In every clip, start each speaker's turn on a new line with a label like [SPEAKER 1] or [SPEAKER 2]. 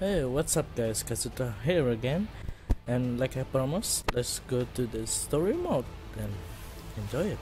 [SPEAKER 1] Hey, what's up guys, Kazuta here again and like I promised, let's go to the story mode and enjoy it.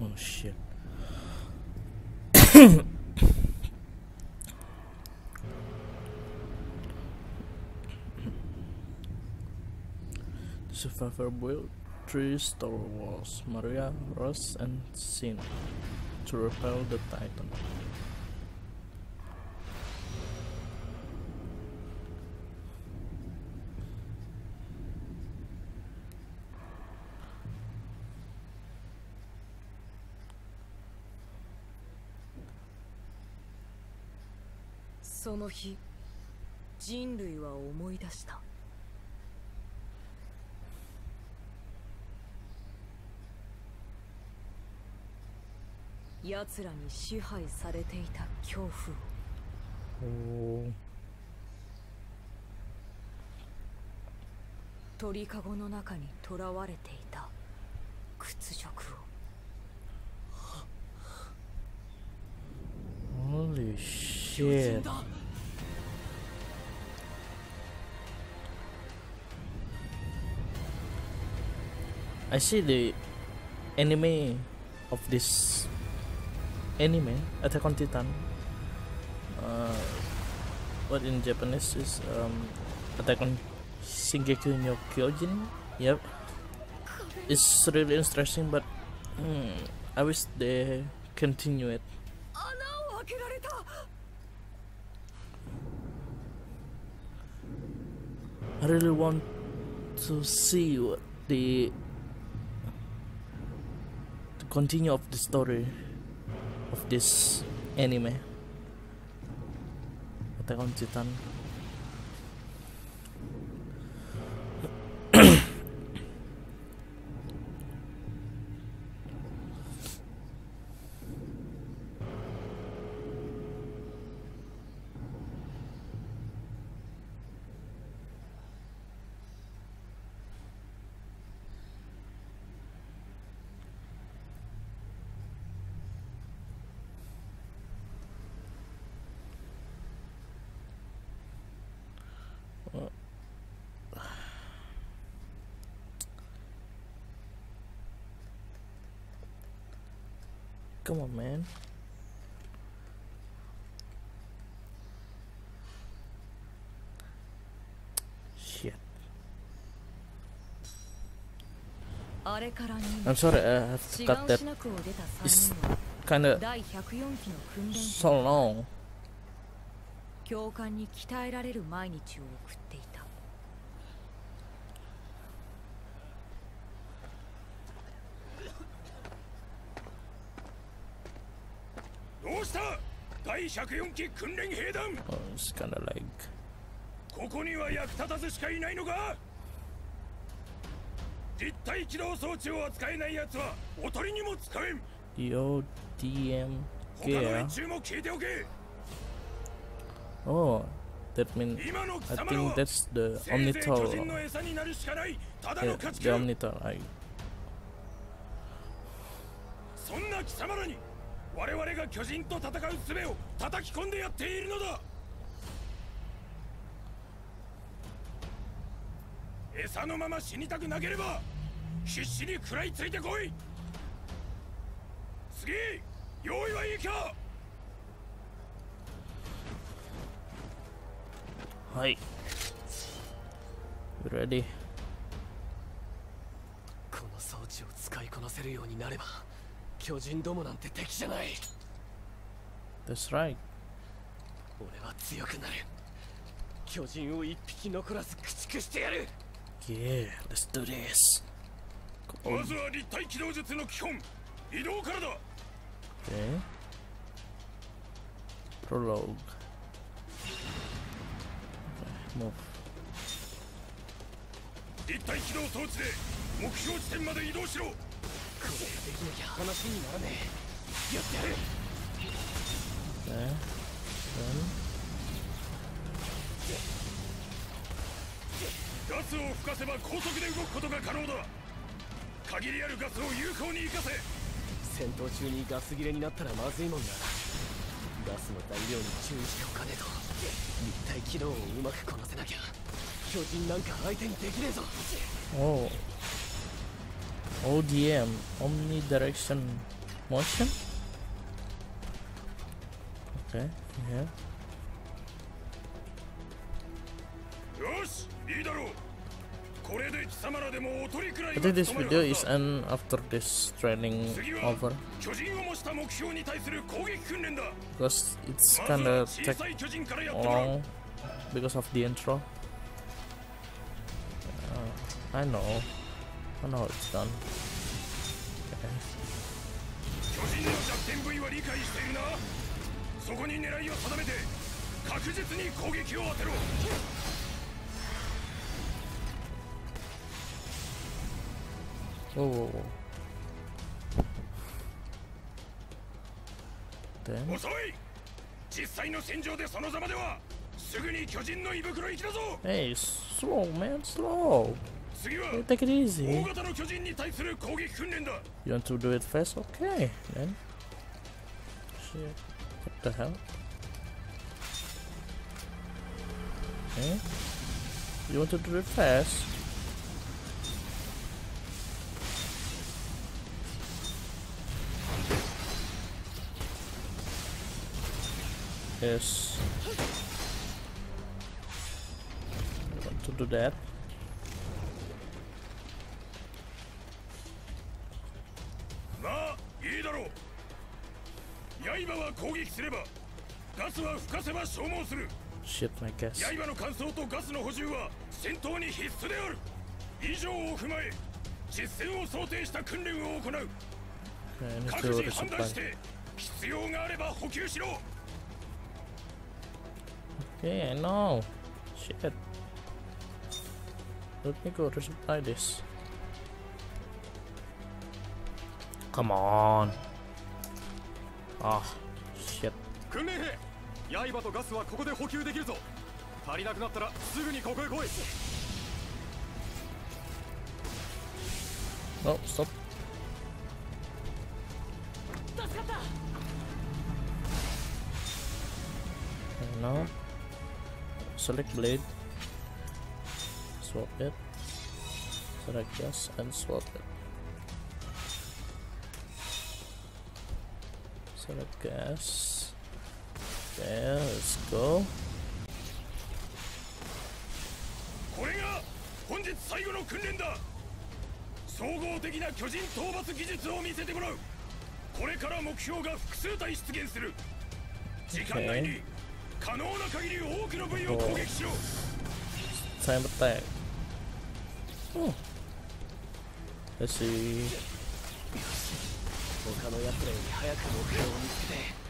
[SPEAKER 1] oh shit. The survivor built three store walls, Maria, Ross, and Sin, to repel the Titan.
[SPEAKER 2] "その日人類は思い出した 奴らに支配されていた恐怖を
[SPEAKER 1] Oh,
[SPEAKER 2] 鳥かごの中に囚われていた屈辱を
[SPEAKER 1] holy shit. I see the anime of this anime Attack on Titan. Uh, what in Japanese is um, Attack on Shingeki no Kyojin? Yep. It's really interesting but hmm, I wish they continue it. I really want to see what the, the continue of the story. Of this anime. Attack on Titan. Come on, man. Shit.
[SPEAKER 2] あれから2
[SPEAKER 1] I'm sorry, I have
[SPEAKER 2] 違
[SPEAKER 1] to
[SPEAKER 2] う
[SPEAKER 1] cut that.
[SPEAKER 2] しなくを出た
[SPEAKER 1] It's
[SPEAKER 2] 3人は
[SPEAKER 1] kinda
[SPEAKER 2] 第104期の訓練
[SPEAKER 1] so
[SPEAKER 2] 生
[SPEAKER 1] long.
[SPEAKER 2] 教官に鍛えられる毎日を送っていた
[SPEAKER 3] どうした？第104期訓練兵団
[SPEAKER 1] Oh, it's kinda like
[SPEAKER 3] ここには役立たずしかいないのか？立体起動装置を扱えない奴はおとりにも使えん
[SPEAKER 1] Yo DM
[SPEAKER 3] 他の.連中も聞いておけ
[SPEAKER 1] Oh, that means I think
[SPEAKER 3] は
[SPEAKER 1] that's the Omnitor. Yeah, the
[SPEAKER 3] 畜
[SPEAKER 1] Omnitor. I
[SPEAKER 3] そんな貴様らに我々が巨人と戦う術を叩き込んでやっているのだ餌のまま死にたくなければ必死に食らいついてこい次用意はいいか
[SPEAKER 1] Hi. You ready?
[SPEAKER 4] この装置を使いこなせるようになれば巨人どもなんて敵じゃない
[SPEAKER 1] That's right.
[SPEAKER 4] 俺は強くなる巨人を一匹残らず駆逐してやる
[SPEAKER 1] Yeah, let's do this.
[SPEAKER 3] まずは立体機動術の基本移動からだ
[SPEAKER 1] Okay. Prologue. Okay, move.
[SPEAKER 3] 立体起動装置で目標地点まで移動しろ
[SPEAKER 4] 話にならねえやってやる。
[SPEAKER 1] There. ガスを
[SPEAKER 3] 吹かせば高速で動くことが可能だ限りある。ガスを有効に生かせ
[SPEAKER 4] 戦闘中にガス切れになったらまずいもんなガスの材料に注意しておかねえと立体機能をうまくこなせなきゃ巨人なんか相手にできねえぞ
[SPEAKER 1] おお ODM, omnidirection motion. Okay, yeah. I think this video is end after this training over. because it's kinda take long because of the intro. Uh, I know. I know it's done. Okay.
[SPEAKER 3] 巨人の弱点部位は理解しているなそこに狙いを定めて確実に攻撃を当てろ
[SPEAKER 1] Whoa, whoa, whoa. Then
[SPEAKER 3] 遅い実際の戦場でそのざまではすぐに巨人の胃袋行きだぞ
[SPEAKER 1] hey, slow man, slow. Take it easy. You want to do it fast? Okay, then. Shit. What the hell? Okay. You want to do it fast? Yes. You want to do that?
[SPEAKER 3] 刃は攻撃すればガスは吹かせば消耗する
[SPEAKER 1] Shit, I guess.
[SPEAKER 3] 刃の乾燥とガスの補充は戦闘に必須である以上を踏まえ実戦を想定した訓練を行う各
[SPEAKER 1] to
[SPEAKER 3] 自判断し.て必要があれば補給しろ
[SPEAKER 1] Okay, I know. Shit. Let me go resupply this. Come on. ああ
[SPEAKER 3] 訓練兵刃とガスはここで補給できるぞ。足りなくなったらすぐにここへ来い。
[SPEAKER 1] あストップ
[SPEAKER 2] 助かった。
[SPEAKER 1] な。あ select blade swap Select gas. Okay, let's go.
[SPEAKER 3] これが本日最後の訓練だ総合的な巨人討伐技術を見せてもらうこれから目標が複数体出現する時間内に可能な限り多くの部位を攻撃しろ
[SPEAKER 1] Time attack. Oh. Let's see.
[SPEAKER 4] 他の奴らより早く目標を見つけて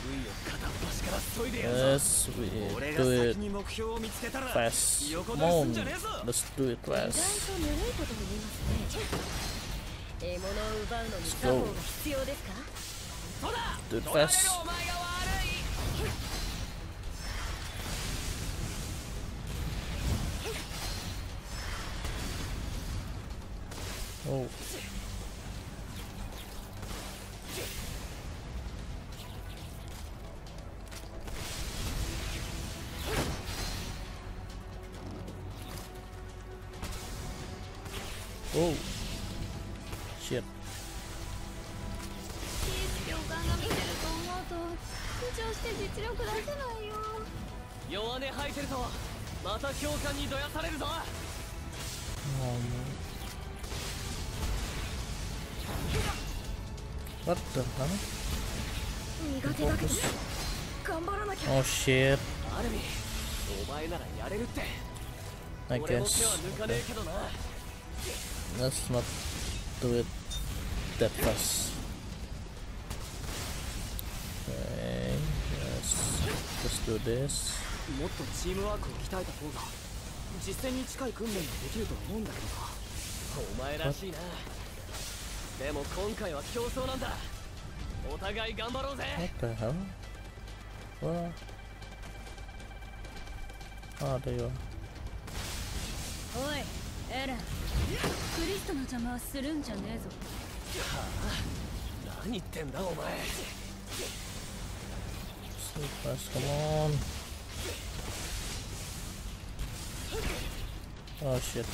[SPEAKER 4] 部位を片っ端から削いでやるぞ
[SPEAKER 1] Yes, we
[SPEAKER 4] 俺が
[SPEAKER 1] do
[SPEAKER 4] 先
[SPEAKER 1] it
[SPEAKER 4] に目標を見つけたら
[SPEAKER 1] fast.
[SPEAKER 4] 横取りす.んじゃねえぞ
[SPEAKER 1] Let's do it
[SPEAKER 2] 意外
[SPEAKER 1] fast.
[SPEAKER 2] とぬるいことも言いますね獲物を奪うのに
[SPEAKER 1] Let's
[SPEAKER 2] 作
[SPEAKER 1] go.
[SPEAKER 2] 法が必要ですか
[SPEAKER 1] ？Do it
[SPEAKER 4] 取られる
[SPEAKER 1] fast.
[SPEAKER 4] お前が悪い
[SPEAKER 1] Oh. Oh. Shit.
[SPEAKER 4] 弱音吐いてるとまた教官にどやされるぞ
[SPEAKER 1] Oh. What the hell? Oh shit. I guess. Let's not do it that fast. Okay. Let's do this.
[SPEAKER 4] もっとチームワークを鍛えた方が実戦に近い訓練ができると思うんだけどなお前らしいなでも今回は競争なんだお互い頑張ろうぜ
[SPEAKER 1] What the hell? What? Ah, there you are.
[SPEAKER 2] おい
[SPEAKER 5] エレンクリストの邪魔はするんじゃねえぞ
[SPEAKER 4] 何言ってんだお前
[SPEAKER 1] So fast, come on. Oh shit.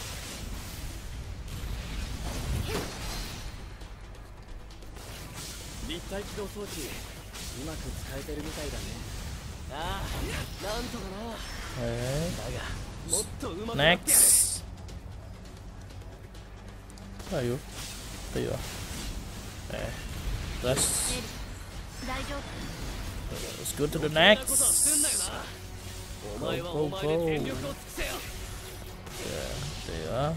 [SPEAKER 4] 立体起動装置うまく使えてるみたいだねああなんとかな
[SPEAKER 1] Alright.
[SPEAKER 4] だがもっとうまくなってやる
[SPEAKER 1] Next. Where are you? There you are. Okay. Let's
[SPEAKER 5] 大丈夫
[SPEAKER 1] let's go to the next.
[SPEAKER 4] なお前はお前で全力を尽くせよ
[SPEAKER 1] There you are.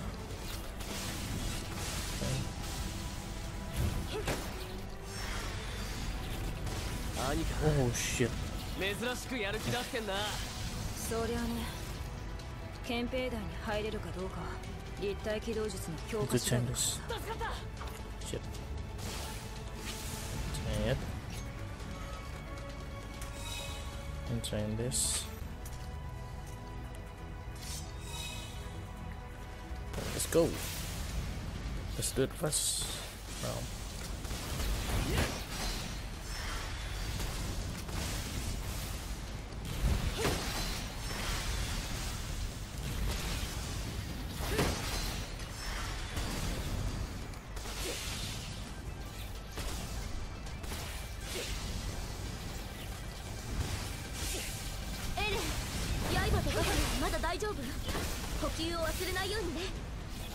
[SPEAKER 1] Oh shit.
[SPEAKER 4] 珍しくやる気出してんな
[SPEAKER 2] そりゃね憲兵団に入れるかどうかは立体起動術の強化
[SPEAKER 1] Good
[SPEAKER 2] 次第
[SPEAKER 1] change
[SPEAKER 2] だ
[SPEAKER 1] this.
[SPEAKER 4] 助かった
[SPEAKER 1] Shit. Dang it. And trying this. Let's go. Let's do it first. Now.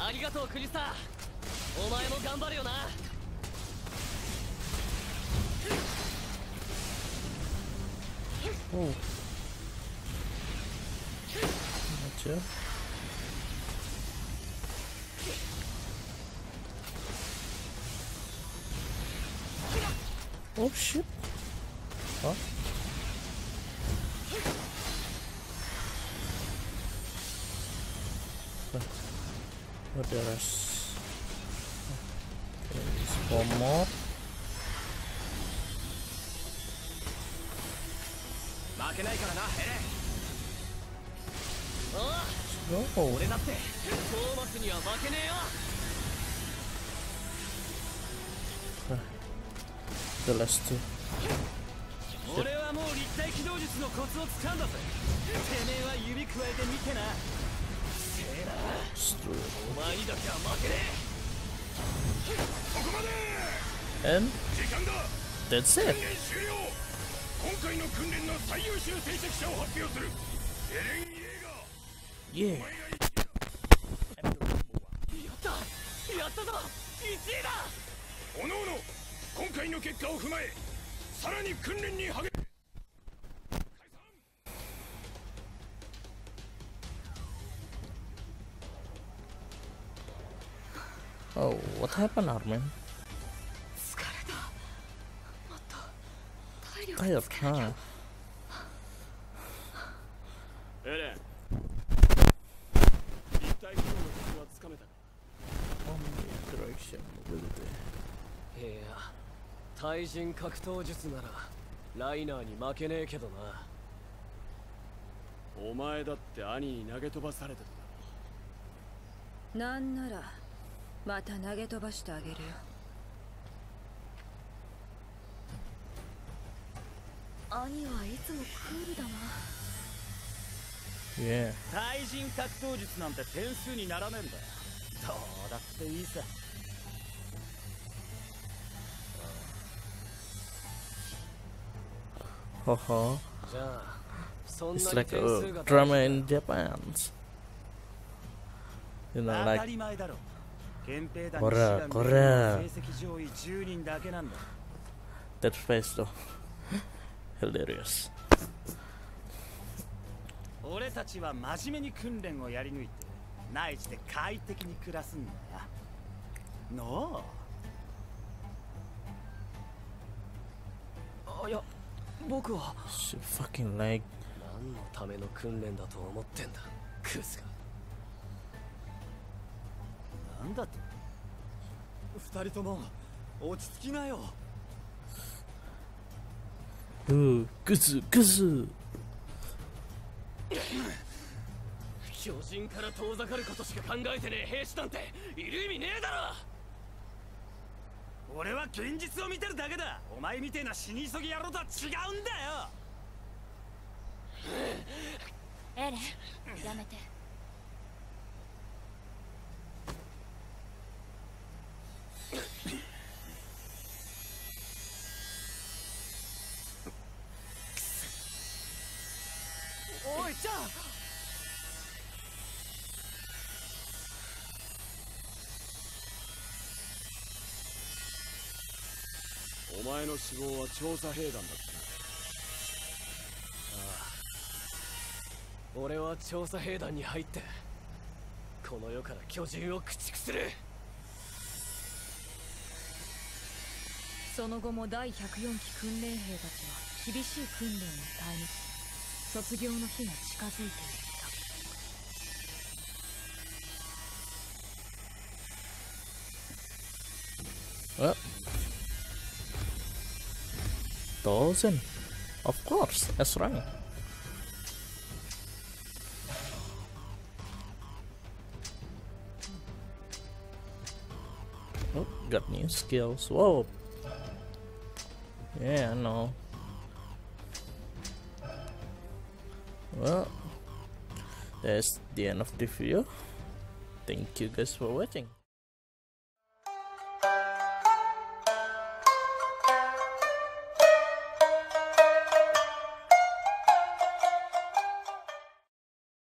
[SPEAKER 4] ありがとうクリスタお前も頑張れよな
[SPEAKER 1] Oh. Gotcha. Oh shit. Huh?
[SPEAKER 4] ーマスには負けねえよ。
[SPEAKER 1] the last two.
[SPEAKER 4] 俺はもう立体起動術のコツをつかんだぜ。てめえは指くわえてみてな
[SPEAKER 1] And that's it.
[SPEAKER 3] 今回の訓練の最優秀成績者を発表するエレン・イエーガー
[SPEAKER 1] Yeah.
[SPEAKER 3] お前が一位だ
[SPEAKER 4] えやったやったぞ1位だ
[SPEAKER 3] おのおの今回の結果を踏まえさらに訓練に励
[SPEAKER 1] Oh, what happened, Armin?
[SPEAKER 2] 疲れた。もっと体力
[SPEAKER 1] Tired, huh?
[SPEAKER 3] エレン。立体機動のコツはつかめたか。
[SPEAKER 1] Direction ability.
[SPEAKER 4] いや対人格闘術ならライナーに負けねえけどな。
[SPEAKER 3] お前だって兄に投げ飛ばされてた
[SPEAKER 2] なんならまた投げ飛ばしてあげるよ
[SPEAKER 5] 兄はいつもクールだな
[SPEAKER 1] Yeah.
[SPEAKER 6] 対人格闘術なんて点数にならねえんだよどうだっていいさ
[SPEAKER 1] Haha.
[SPEAKER 4] じゃあそんな
[SPEAKER 1] It's
[SPEAKER 4] に
[SPEAKER 1] like a
[SPEAKER 4] が
[SPEAKER 1] drama in Japan. You know,
[SPEAKER 6] 当た
[SPEAKER 1] like
[SPEAKER 6] り前だろ憲兵団
[SPEAKER 1] こらこら。
[SPEAKER 6] 成績上位10人だけなんだ。
[SPEAKER 1] That face though. Hilarious.
[SPEAKER 6] 俺たちは真面目に訓練をやり抜いて内地で快適に暮らすんだ。よの
[SPEAKER 4] あいや僕は。
[SPEAKER 1] Shit, fucking like
[SPEAKER 4] 何のための訓練だと思ってんだクズが。
[SPEAKER 6] うなんだって。二人とも落ち着きなよ。
[SPEAKER 1] ooh, kuzu kuzu.
[SPEAKER 4] 巨人から遠ざかることしか考えてねえ兵士なんている意味ねえだろ。
[SPEAKER 6] 俺は現実を見てるだけだ。お前みてえな死に急ぎ野郎とは違うんだよ。
[SPEAKER 5] エレンやめて
[SPEAKER 4] おいちゃん
[SPEAKER 3] お前の死亡は調査兵団だった。
[SPEAKER 4] 俺は調査兵団に入ってこの世から巨人を駆逐する。
[SPEAKER 2] その後も第104期訓練兵たちは厳しい訓練を耐え抜き卒業の日が近づいていった
[SPEAKER 1] Dozen. Of course, that's right. Oh, got new skills. Whoa. Yeah, I know. Well, that's the end of the video. Thank you guys for watching.